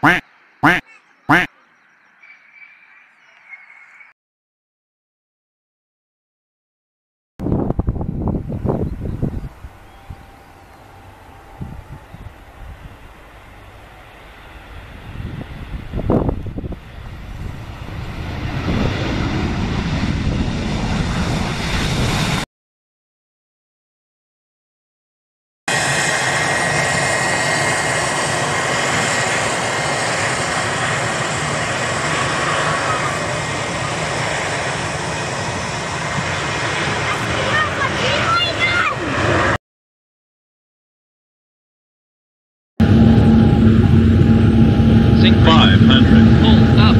Quack. Hundred, Pull up.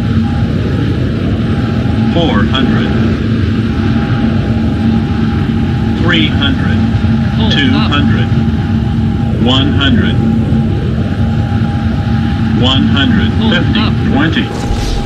four hundred, three hundred, up. hundred, one hundred, one hundred. Pull fifty, up. twenty, ten,